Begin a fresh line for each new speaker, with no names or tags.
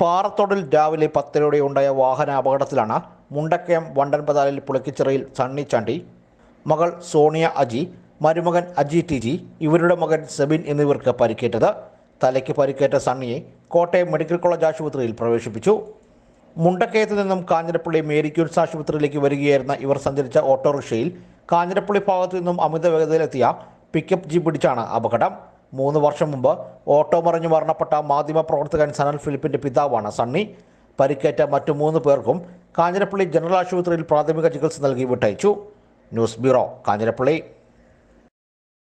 പാറത്തോടിൽ രാവിലെ പത്തരയോടെ ഉണ്ടായ വാഹന അപകടത്തിലാണ് മുണ്ടക്കയം വണ്ടൻപതാലിൽ പുളക്കിച്ചിറയിൽ സണ്ണി ചാണ്ടി മകൾ സോണിയ അജി മരുമകൻ അജി ടി ജി ഇവരുടെ മകൻ സെബിൻ എന്നിവർക്ക് പരിക്കേറ്റത്. തലയ്ക്ക് പരിക്കേറ്റ സണ്ണിയെ കോട്ടയം മെഡിക്കൽ കോളേജ് ആശുപത്രിയിൽ പ്രവേശിപ്പിച്ചു. മുണ്ടക്കയത്ത് നിന്നും കാഞ്ഞിരപ്പള്ളി മേരിക്യൂൻസ് ആശുപത്രിയിലേക്ക് വരികയായിരുന്ന ഇവർ സഞ്ചരിച്ച ഓട്ടോറിക്ഷയിൽ കാഞ്ഞിരപ്പള്ളി ഭാഗത്തു നിന്നും അമിത വേഗതയിലെത്തിയ പിക്കപ്പ് ജീപ്പ് പിടിച്ചാണ് അപകടം. മൂന്ന് വർഷം മുമ്പ് ഓട്ടോ മറിഞ്ഞ് മരണപ്പെട്ട മാധ്യമപ്രവർത്തകൻ സനൽ ഫിലിപ്പിന്റെ പിതാവാണ് സണ്ണി. പരിക്കേറ്റ മറ്റു മൂന്ന് പേർക്കും കാഞ്ഞിരപ്പള്ളി ജനറൽ ആശുപത്രിയിൽ പ്രാഥമിക ചികിത്സ നൽകി വിട്ടയച്ചു. News bureau Kanjirappally.